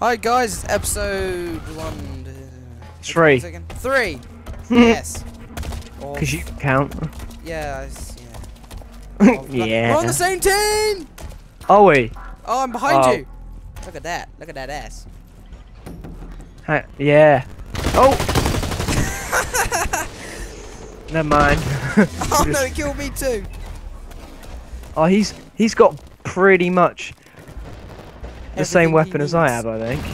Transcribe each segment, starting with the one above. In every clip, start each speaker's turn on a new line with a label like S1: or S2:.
S1: Hi guys, it's episode one.
S2: Three.
S1: Three. yes.
S2: Because you can count.
S1: Yeah. it's- yeah.
S2: Yeah.
S1: We're on the same team.
S2: Are we?
S1: Oh, I'm behind
S2: Oh.
S1: you. Look at that. Look at that ass.
S2: Ha- yeah. Oh! Never mind.
S1: Oh no, he killed me too.
S2: oh, he's he's got pretty much the same weapon as I have, I think.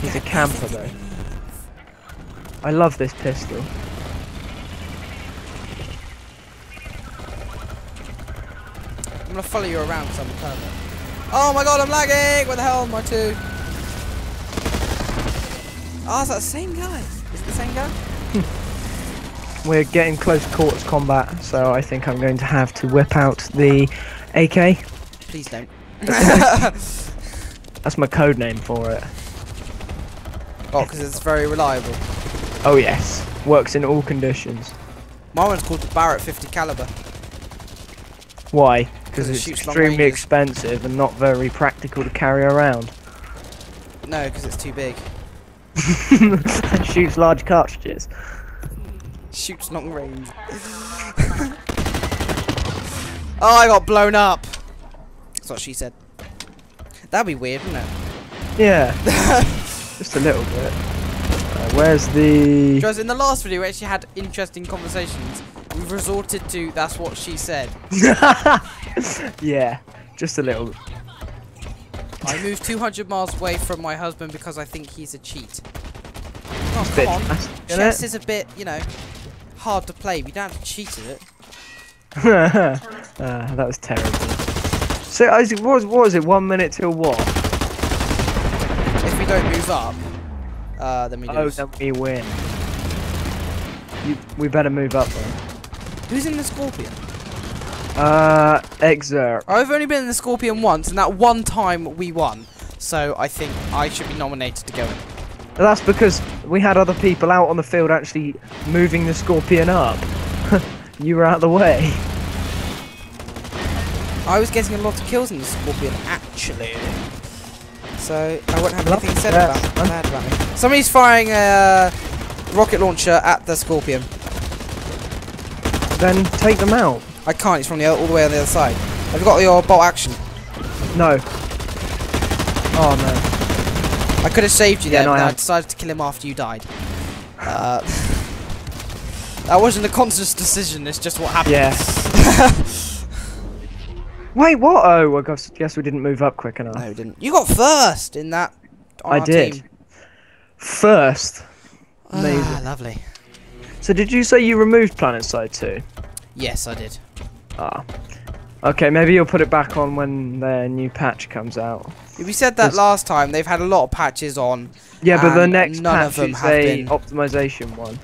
S2: He's a camper though. I love this pistol.
S1: I'm gonna follow you around because I'm a pervert. Oh my god, I'm lagging! Where the hell am I to? Oh, is that the same guy? Is it the same guy?
S2: We're getting close quarters combat, so I think I'm going to have to whip out the AK.
S1: Please don't.
S2: That's my code name for it.
S1: oh, because it's very reliable.
S2: Oh yes, works in all conditions.
S1: My one's called the Barrett 50 caliber.
S2: Why? Because
S1: it
S2: it's extremely expensive and not very practical to carry around.
S1: No, because it's too big.
S2: Shoots large cartridges.
S1: Shoots long range. oh, I got blown up. That's what she said. That'd be weird, wouldn't it?
S2: Yeah, just a little bit. Uh, where's the?
S1: Because in the last video, we actually had interesting conversations. We've resorted to that's what she said.
S2: yeah, just a little.
S1: I moved 200 miles away from my husband because I think he's a cheat. Oh, come on.
S2: drastic,
S1: Chess is a bit, you know, hard to play. We don't have to cheat at it.
S2: uh, that was terrible. So, Isaac, what was, it? One minute till what?
S1: If we don't move up, uh, then we
S2: Oh,
S1: lose.
S2: then we win. You, we better move up then.
S1: Who's in the Scorpion?
S2: Uh, exert.
S1: I've only been in the Scorpion once, and that one time we won. So I think I should be nominated to go in.
S2: That's because we had other people out on the field actually moving the scorpion up. you were out of the way.
S1: I was getting a lot of kills in the Scorpion, actually. So I won't have
S2: Love
S1: anything said
S2: that,
S1: about, bad about me. Somebody's firing a rocket launcher at the Scorpion.
S2: Then take them out.
S1: I can't. It's from the o- all the way on the other side. Have you got your bolt action?
S2: No. Oh man.
S1: I could have saved you
S2: Yeah,
S1: there,
S2: no, I
S1: but I
S2: have.
S1: decided to kill him after you died. Uh, that wasn't a conscious decision. It's just what happened.
S2: Yeah. Wait, what? Oh, I guess, guess we didn't move up quick enough.
S1: no, we didn't. You got first in that. on
S2: I did.
S1: team.
S2: First.
S1: Ah, lovely.
S2: So did you say you removed PlanetSide 2?
S1: Yes, I did.
S2: Ah. Okay, maybe you'll put it back on when their new patch comes out.
S1: We said that
S2: Yes.
S1: last time. They've had a lot of patches on,
S2: Yeah, but the next patch is a
S1: been.
S2: optimization one.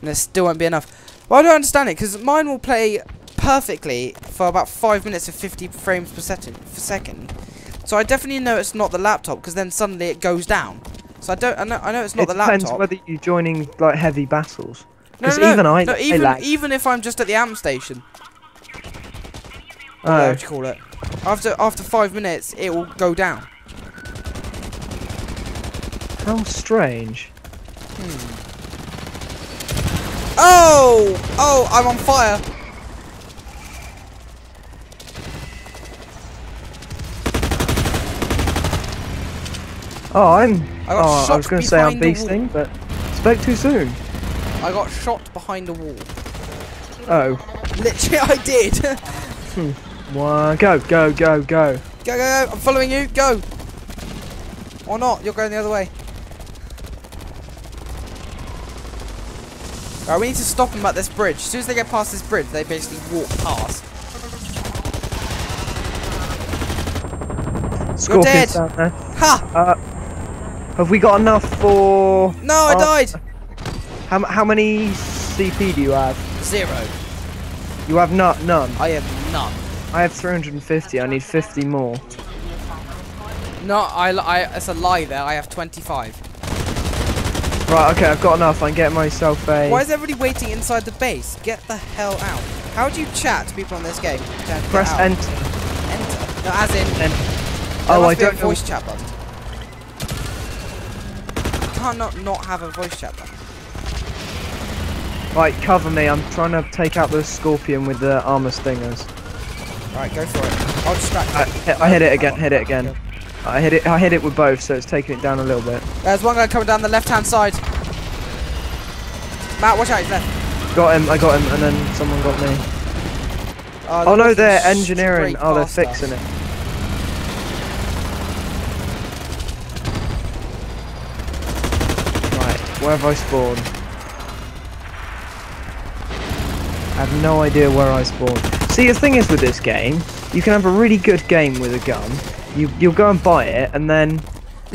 S1: and there still won't be enough. Well, I don't understand it because mine will play perfectly for about five minutes of 50 frames per second. Per second. So I definitely know it's not the laptop because then suddenly it goes down. So I don't. I know. I know it's not
S2: it
S1: the laptop.
S2: It depends whether you're joining like heavy battles.
S1: No, no,
S2: even I-
S1: no, even
S2: lag.
S1: even if I'm just at the amp station,
S2: Oh,
S1: what do you call it? After after five minutes, it will go down.
S2: how strange. Hmm.
S1: Oh, oh, I'm on fire.
S2: Oh, I'm.
S1: I got
S2: oh,
S1: shot
S2: I was going to say I'm
S1: the
S2: beasting, but spoke too soon.
S1: I got shot behind a wall.
S2: Oh,
S1: Literally, I did. go,
S2: one, go, go, go, go.
S1: go, go! go. I'm following you. Go. Or not? You're going the other way. Alright, we need to stop them at this bridge. As soon as they get past this bridge, they basically walk past.
S2: Scorpion's
S1: dead.
S2: down there.
S1: Ha!
S2: Uh, have we got enough for?
S1: No, I
S2: Oh.
S1: died.
S2: How, how many CP do you have?
S1: Zero.
S2: You have not none.
S1: I have none.
S2: I have 350. I need 50 more.
S1: No, I, I, it's a lie there. I have 25.
S2: Right, okay, I've got enough. I'm getting myself a.
S1: Why is everybody waiting inside the base? Get the hell out. How do you chat to people on this game?
S2: Press enter.
S1: Enter. No, as in.
S2: En- Oh, I don't know.
S1: voice chat button. Not, not have a voice chat button.
S2: Right, cover me. I'm trying to take out the scorpion with the armor stingers.
S1: Right, go for it. I'll distract
S2: I,
S1: you.
S2: I hit it again. Hit it again. I hit it. I hit it with both, so it's taking it down a little bit.
S1: There's one guy coming down the left hand side. Matt, watch out, he's left.
S2: Got him. I got him, and then someone got me. Oh, oh no, they're engineering. Oh, they're fixing it. Right, where have I spawned? I have no idea where I spawned. See, the thing is with this game, you can have a really good game with a gun. You you'll go and buy it, and then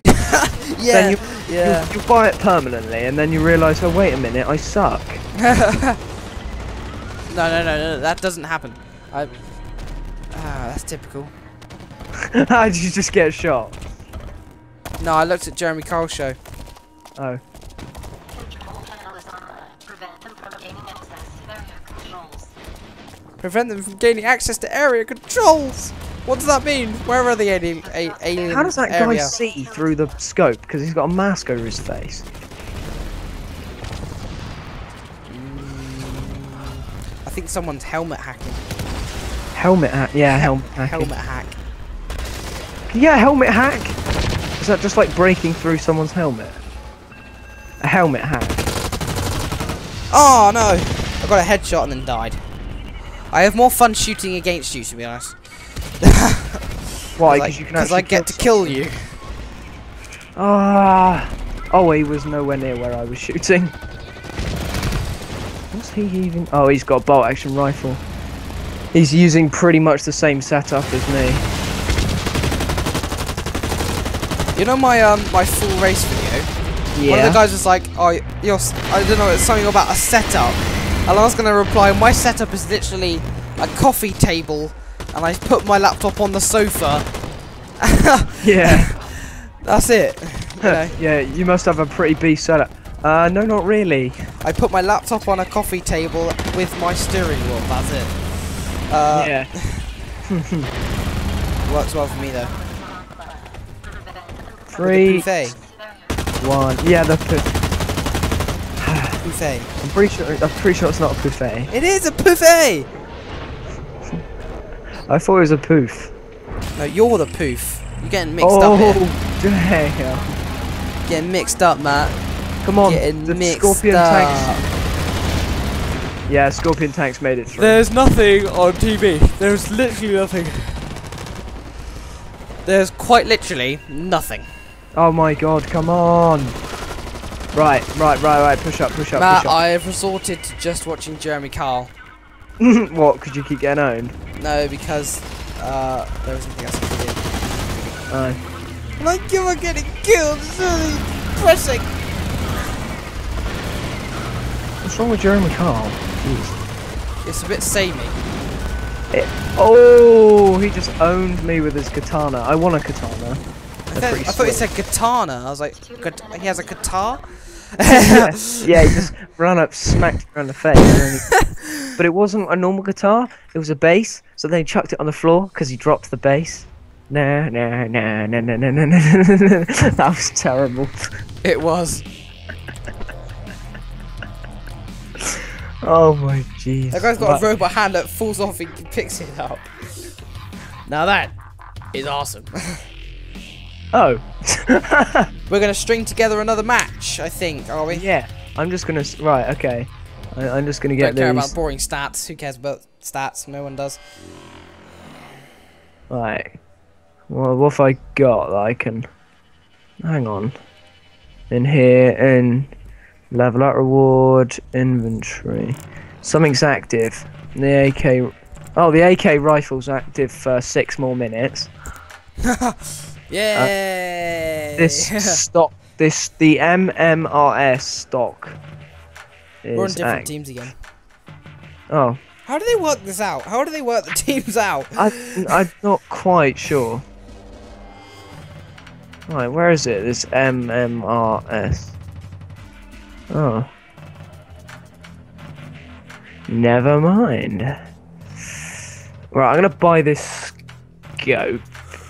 S1: Yeah,
S2: then you
S1: yeah.
S2: you, you buy it permanently, and then you realise, oh wait a minute, I suck.
S1: No, no, no, no, that doesn't happen. I... Ah, that's typical.
S2: How did you just get shot?
S1: No, I looked at Jeremy Kyle's show.
S2: Oh.
S3: Prevent them from gaining access to area controls!
S1: What does that mean? Where are the alien, a, alien
S2: How does that guy see through the scope? Because he's got a mask over his face.
S1: Mm, I think someone's helmet hacking.
S2: Helmet hack. Yeah, helmet hack.
S1: Helmet hack.
S2: Yeah, helmet hack. Is that just like breaking through someone's helmet? A helmet hack.
S1: Oh no! I got a headshot and then died. I have more fun shooting against you, to be honest.
S2: Why?
S1: Because
S2: you can
S1: I
S2: actually
S1: get to kill you.
S2: Ah. Oh, he was nowhere near where I was shooting. What's he even? Oh, he's got a bolt action rifle. He's using pretty much the same setup as me.
S1: You know my um my full race video?
S2: Yeah.
S1: One of the guys was like, "Oh, you're I don't know, it's something about a setup." I was gonna reply, "My setup is literally a coffee table, and I put my laptop on the sofa.
S2: yeah.
S1: That's it." You know,
S2: yeah, you must have a pretty beast setup. Uh, no, not really.
S1: I put my laptop on a coffee table with my steering wheel. That's it. Uh,
S2: yeah.
S1: Works well for me though.
S2: Three, one. Yeah, the.
S1: Buffet.
S2: I'm pretty sure. I'm pretty sure it's not a buffet.
S1: It is a buffet.
S2: I thought it was a poof.
S1: No, you're the poof. You're getting mixed
S2: oh,
S1: up here.
S2: Oh, damn!
S1: Getting mixed up, Matt.
S2: Come on,
S1: Getting
S2: the
S1: mixed
S2: scorpion
S1: up.
S2: tanks. Yeah, scorpion tanks made it through.
S1: There's nothing on TV. There's literally nothing. There's quite literally nothing.
S2: Oh my god, come on! Right, right, right, right. Push up, push up,
S1: Matt,
S2: push
S1: I have resorted to just watching Jeremy
S2: Kyle. what? Could you keep getting owned?
S1: No, because uh, there was something else I could do.
S2: Oh.
S1: Like you were getting killed. It's really depressing.
S2: What's wrong with Jeremy Kyle? Jeez.
S1: It's a bit samey.
S2: Oh, he just owned me with his katana. I want a katana.
S1: I, thought,
S2: pretty
S1: I thought it said katana. I was like, he has a guitar.
S2: yeah, yeah, he just ran up, smacked her on the face. and he- but it wasn't a normal guitar; it was a bass. So then he chucked it on the floor because he dropped the bass. No, no, no, no, no, no, no, no. That was terrible.
S1: It was.
S2: Oh my jeez.
S1: That guy's got
S2: But-
S1: a robot hand that falls off and picks it up. Now that is awesome.
S2: Oh.
S1: We're gonna string together another match, I think, are we?
S2: yeah. I'm just gonna. Right. Okay. I, I'm just gonna get
S1: Don't
S2: get
S1: care
S2: these.
S1: about boring stats. Who cares about stats? No one does.
S2: Right. Well, what have I got that I can... Hang on. In here, in level up reward, inventory. Something's active. The AK... Oh, the AK rifle's active for six more minutes.
S1: Yay!
S2: This stock... This... The MMRS stock is
S1: We're on different
S2: act-
S1: teams again.
S2: Oh.
S1: How do they work this out? How do they work the teams out?
S2: I, I'm not quite sure. Right, where is it? This MMRS. Oh. Never mind. Right, I'm gonna buy this scope.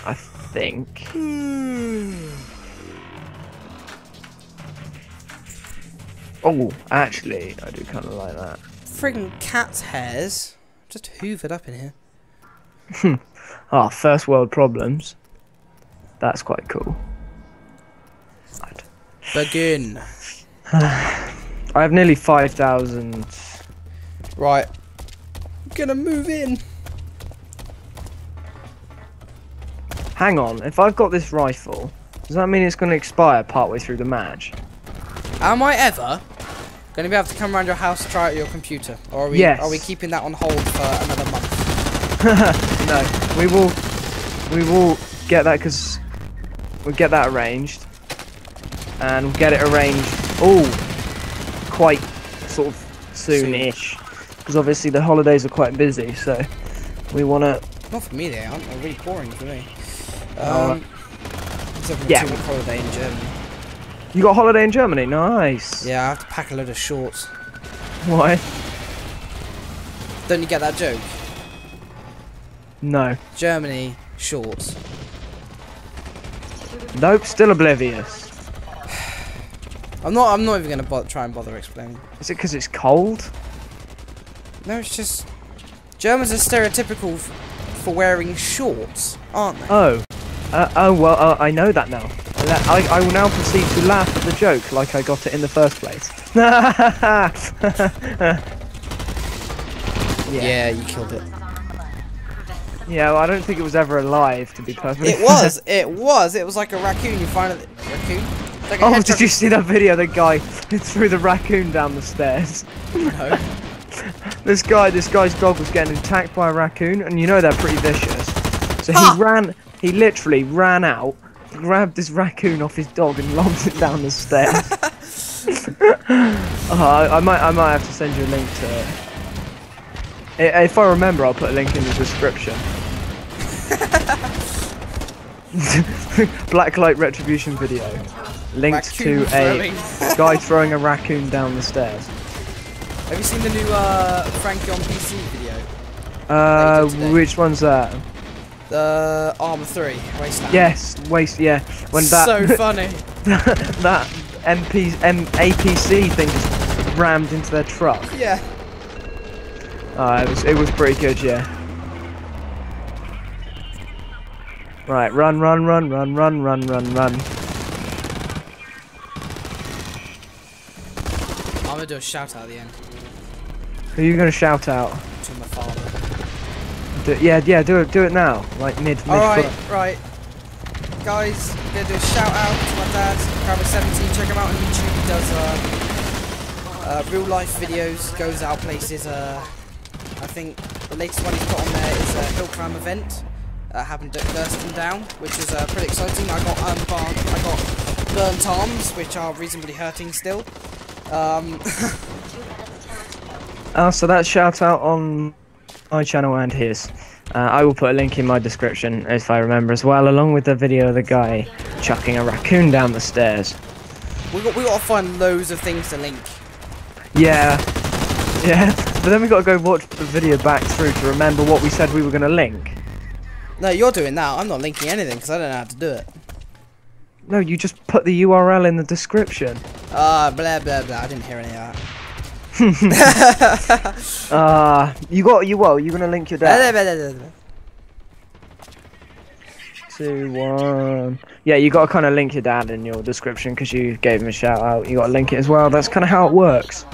S2: I think. Oh, actually, I do kind of like that.
S1: Friggin' cat's hairs. Just hoovered up in here.
S2: Ah, first world problems. That's quite cool. Right.
S1: Begin.
S2: I have nearly 5,000.
S1: Right. I'm gonna move in.
S2: Hang on, if I've got this rifle, does that mean it's going to expire partway through the match?
S1: Am I ever gonna be able to come around your house to try out your computer? Or are we
S2: Yes.
S1: are we keeping that on hold for another month?
S2: no, we will, we will get that because we'll get that arranged, and we'll get it arranged. Oh, quite sort of soon-ish, because obviously the holidays are quite busy, so we want to.
S1: Not for me they aren't, they're really boring for me. Um
S2: yeah.
S1: holiday in Germany.
S2: You got a holiday in Germany? Nice.
S1: Yeah, I have to pack a load of shorts.
S2: Why?
S1: Don't you get that joke?
S2: No.
S1: Germany, shorts.
S2: Nope. Still oblivious.
S1: I'm not I'm not even gonna try and bother explaining.
S2: Is it because it's cold?
S1: No, it's just Germans are stereotypical f- for wearing shorts, aren't they?
S2: Oh. Uh, oh well, uh, I know that now. I, I will now proceed to laugh at the joke like I got it in the first place. yeah.
S1: yeah, you killed it.
S2: Yeah, well, I don't think it was ever alive, to be perfectly
S1: It was, it was, it was like a raccoon. You find it, raccoon. Like a
S2: Oh, did you see that video? The guy who threw the raccoon down the stairs.
S1: No.
S2: This guy, this guy's dog was getting attacked by a raccoon, and you know they're pretty vicious. So he
S1: Ah!
S2: ran, he literally ran out, grabbed this raccoon off his dog, and lobbed it down the stairs. oh, I, might, I might have to send you a link to it. If I remember, I'll put a link in the description. Blacklight retribution video, linked
S1: Raccoon
S2: to a
S1: throwing.
S2: guy throwing a raccoon down the stairs.
S1: Have you seen the new uh, Frankie on PC video?
S2: Uh, which one's that?
S1: The Arma 3 Wasteland.
S2: Yes, waste. Yeah, when that
S1: so funny.
S2: that MP M APC thing just rammed into their truck.
S1: Yeah.
S2: Uh, it was it was pretty good. Yeah. Right, run, run, run, run, run, run, run, run.
S1: I'm gonna do a shout out at the end
S2: Who are you gonna shout out?
S1: to my father.
S2: Do, yeah, yeah, do it, do it now. Like mid, mid.
S1: Alright,
S2: foot.
S1: right. Guys, I'm gonna do a shout out to my dad, Carver17. Check him out on YouTube. He does uh, uh, real life videos, goes out places. Uh, I think the latest one he's put on there is a hill climb event. Uh, happened at Gurston Down, which was uh, pretty exciting. I got um, bar- I got burnt arms, which are reasonably hurting still. Um,
S2: Oh, so that shout out on my channel and his. Uh, I will put a link in my description if I remember as well, along with the video of the guy chucking a raccoon down the stairs.
S1: we got we got to find loads of things to link.
S2: Yeah, yeah. But then we got to go watch the video back through to remember what we said we were going to link.
S1: No, you're doing that. I'm not linking anything because I don't know how to do it.
S2: No, you just put the URL in the description.
S1: Ah, blah blah blah. I didn't hear any of that.
S2: Ah, you got you well. You're going to link your dad. Two, one. Yeah, you got to kind of link your dad in your description because you gave him a shout out. You got to link it as well. That's kind of how it works.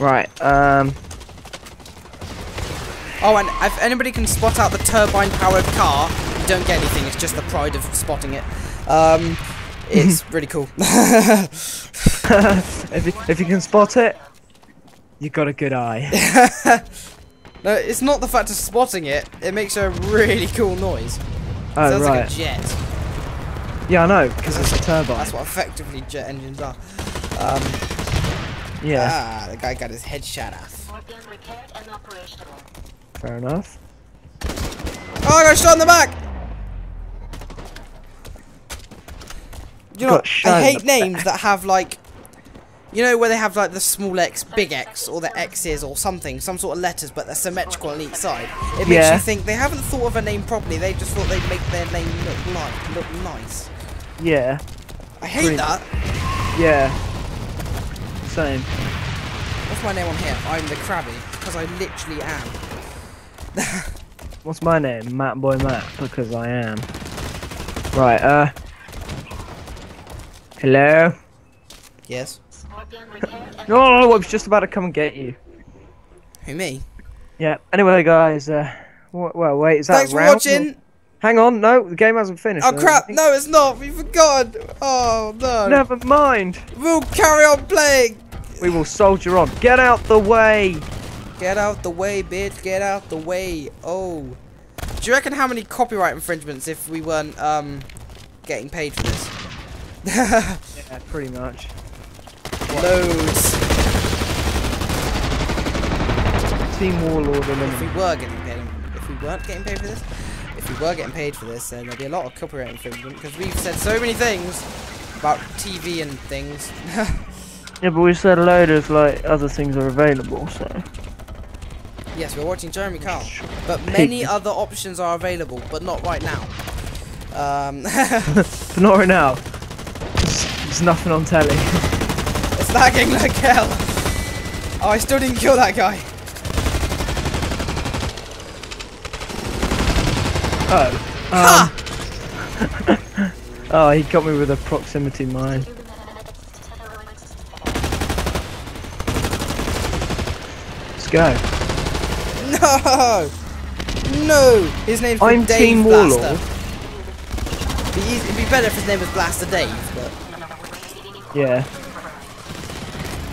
S2: Right. Um.
S1: Oh, and if anybody can spot out the turbine-powered car, you don't get anything. It's just the pride of spotting it. Um, it's really cool.
S2: if you, if you can spot it, you got a good eye.
S1: no, it's not the fact of spotting it. It makes a really cool noise.
S2: Oh
S1: Sounds
S2: right.
S1: like a jet.
S2: Yeah, I know because it's a turbine.
S1: That's what effectively jet engines are. Um,
S2: Yeah,
S1: Ah, the guy got his head shot off.
S3: Organ repaired and operational.
S2: fair enough.
S1: Oh, I got shot in the back. You know, I hate names that have like You know where they have like the small X, big X, or the X's or something, some sort of letters, but they're symmetrical on each side. It makes
S2: Yeah.
S1: you think they haven't thought of a name properly. They just thought they'd make their name look like look nice.
S2: Yeah.
S1: I hate
S2: Pretty-
S1: that.
S2: Yeah. Same.
S1: What's my name on here? I'm the Crabby because I literally am.
S2: What's my name? Matt Boy Matt, because I am. Right, uh. Hello?
S1: Yes.
S3: Scorpion repaired and
S2: Oh, I was just about to come and get you.
S1: Who me?
S2: Yeah, anyway, guys, uh. Well, wait, is that
S1: Thanks for
S2: round?
S1: watching.
S2: Hang on, no, the game hasn't finished.
S1: Oh crap! No, it's not. We forgot. Oh no.
S2: Never mind.
S1: We'll carry on playing.
S2: We will soldier on. Get out the way!
S1: Get out the way, bitch. Get out the way. Oh. Do you reckon how many copyright infringements if we weren't um getting paid for this?
S2: Yeah, pretty much.
S1: Loads.
S2: Team Warlord
S1: If we were getting paid, if we weren't getting paid for this, if we were getting paid for this, then there'd be a lot of copyright infringement because we've said so many things about TV and things.
S2: Yeah, but we said a load of, like, other things are available, so.
S1: yes, we're watching Jeremy Kyle, but many other options are available, but not right now. Um,
S2: not right now. There's, nothing on telly.
S1: it's lagging like hell. Oh, I still didn't kill that guy.
S2: Oh. Um. oh, he got me with a proximity mine. Let's go.
S1: No! No! His name's
S2: I'm
S1: Dave
S2: Team
S1: Blaster.
S2: Warlord.
S1: It'd be, easy, it'd be better if his name was Blaster Dave, but...
S2: Yeah.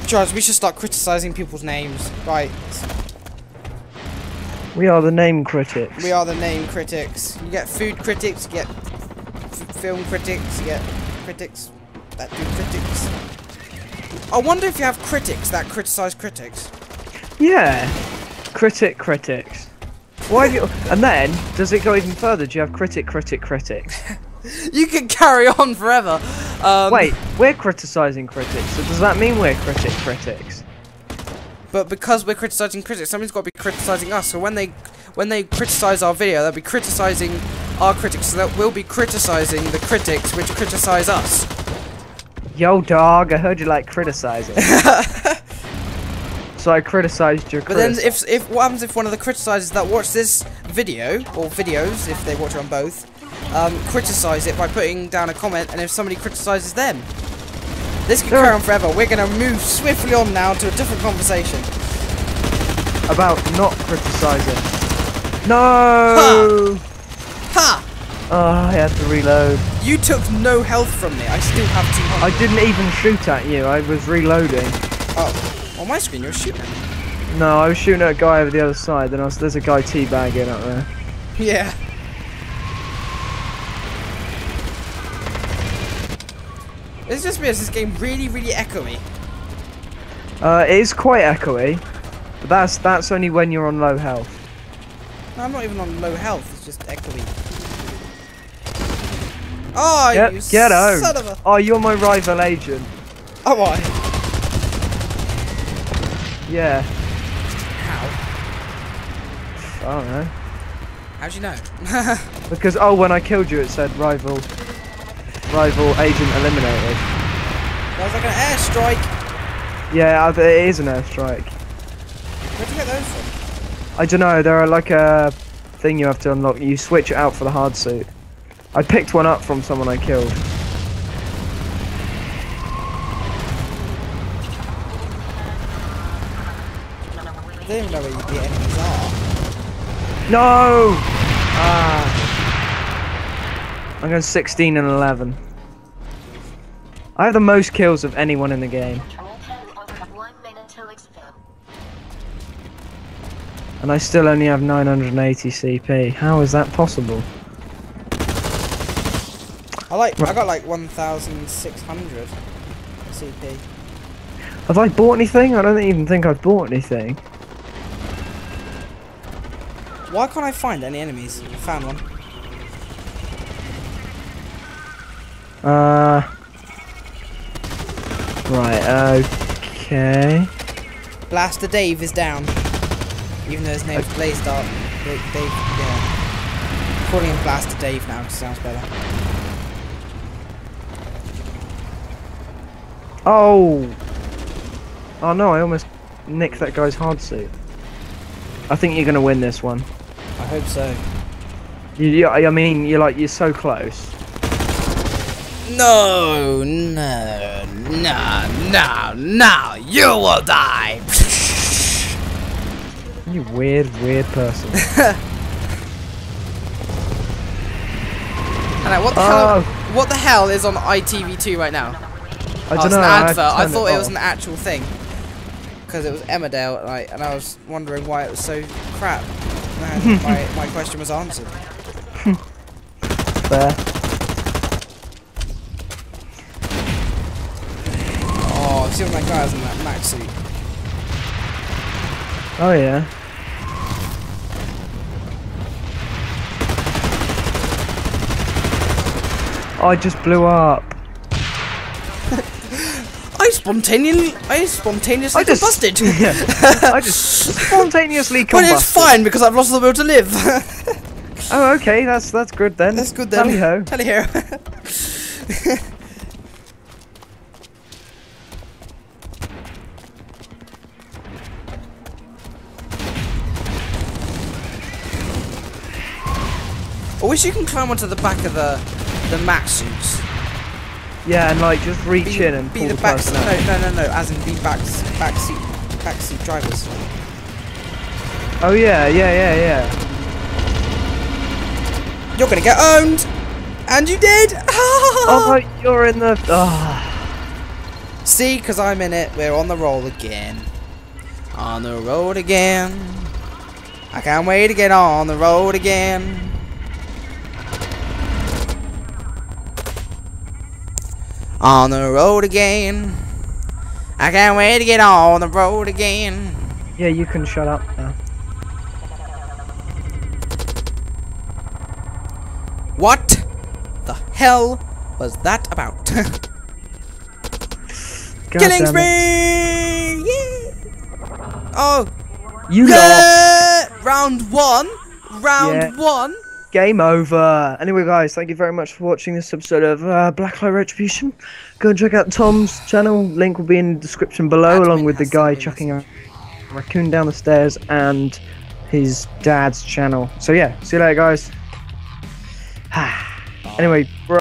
S1: Charles, we should start criticising people's names. Right,
S2: We are the name critics.
S1: we are the name critics. You get food critics, you get f- film critics, you get critics that do critics. I wonder if you have critics that criticise critics.
S2: Yeah. Critic critics. Why have you and then does it go even further? Do you have critic critic critics?
S1: You can carry on forever. Um,
S2: Wait, we're criticising critics, so does that mean we're critic critics?
S1: But because we're criticising critics, somebody's got to be criticising us. So when they when they criticise our video, they'll be criticising our critics. So that we'll be criticising the critics which criticise us.
S2: Yo dog, I heard you like criticising. so I criticised your
S1: But then if if what happens if one of the criticisers that watch this video or videos, if they watch it on both, um, criticise it by putting down a comment, and if somebody criticises them, this can carry on forever. We're gonna move swiftly on now to a different conversation.
S2: about not criticising. No!
S1: Ha!
S2: Oh, I had to reload.
S1: You took no health from me. I still have 200.
S2: I didn't even shoot at you. I was reloading.
S1: Oh, on my screen you're shooting.
S2: No, I was shooting at a guy over the other side. Then I was, there's a guy teabagging up there.
S1: Yeah. Just because this game really, really echoey.
S2: Uh, it is quite echoey, but that's that's only when you're on low health.
S1: No, I'm not even on low health. It's just echoey. Oh,
S2: Get,
S1: you
S2: get out!
S1: son of a!
S2: Oh, you're my rival agent.
S1: Oh, why?
S2: Yeah.
S1: How?
S2: I don't know.
S1: How'd you know?
S2: Because oh, when I killed you, it said rival, rival agent eliminated.
S1: That was like an airstrike.
S2: Yeah, it is an airstrike.
S1: Where'd you get those from?
S2: I don't know. There are like a thing you have to unlock. You switch it out for the hard suit. I picked one up from someone I killed.
S1: I don't even know where the enemies are.
S2: No! Ah. I'm going 16 and 11. I have the most kills of anyone in the game,
S3: Control 10 over one minute till exfil.
S2: and I still only have 980 CP. How is that possible?
S1: I like. I got like 1,600 CP.
S2: Have I bought anything? I don't even think I've bought anything.
S1: Why can't I find any enemies? I found one.
S2: Uh. Right. Okay.
S1: Blaster Dave is down. Even though his name's Blaze Dart. Dave, yeah. Calling him Blaster Dave now sounds better.
S2: Oh! Oh no, I almost nicked that guy's hard suit. I think you're gonna win this one.
S1: I hope so.
S2: You, you, I mean, you're like, you're so close.
S1: No, no, no, no, no, you will die!
S2: You weird, weird person.
S1: What the
S2: Oh.
S1: hell? What the hell is on ITV2 right now?
S2: I
S1: oh,
S2: don't
S1: it's
S2: know.
S1: an advert. I
S2: turned
S1: thought it was an actual thing because it was Emmerdale, like, and I was wondering why it was so crap. And my my question was answered.
S2: There.
S1: Oh, see what that guy has in that max suit.
S2: Oh yeah. I just blew up.
S1: I spontaneously, I spontaneously
S2: I just-
S1: busted.
S2: Yeah. I just spontaneously
S1: But it's fine because I've lost the will to live.
S2: Oh, okay, that's that's good then.
S1: That's good then.
S2: Tally ho.
S1: Tally ho. Wish you can climb onto the back of the the max suits.
S2: Yeah, and like just reach
S1: Be,
S2: in and
S1: be
S2: pull
S1: the,
S2: the,
S1: back. No, no, no, no. As in be back back seat back seat drivers.
S2: Oh yeah, yeah, yeah, yeah.
S1: You're gonna get owned, and you did.
S2: Oh, you're in the. Oh.
S1: See, because I'm in it, we're on the roll again. On the road again. I can't wait to get on the road again. On the road again. I can't wait to get on the road again.
S2: Yeah, you can shut up now.
S1: What the hell was that about? Killing spree! Yeah! Oh,
S2: You
S1: yeah! Round one. Round
S2: Yeah.
S1: one.
S2: Game over. Anyway, guys, thank you very much for watching this episode of uh, Blacklight Retribution. Go and check out Tom's channel. Link will be in the description below, along with the guy chucking a raccoon down the stairs and his dad's channel. So yeah, see you later, guys. anyway, bro.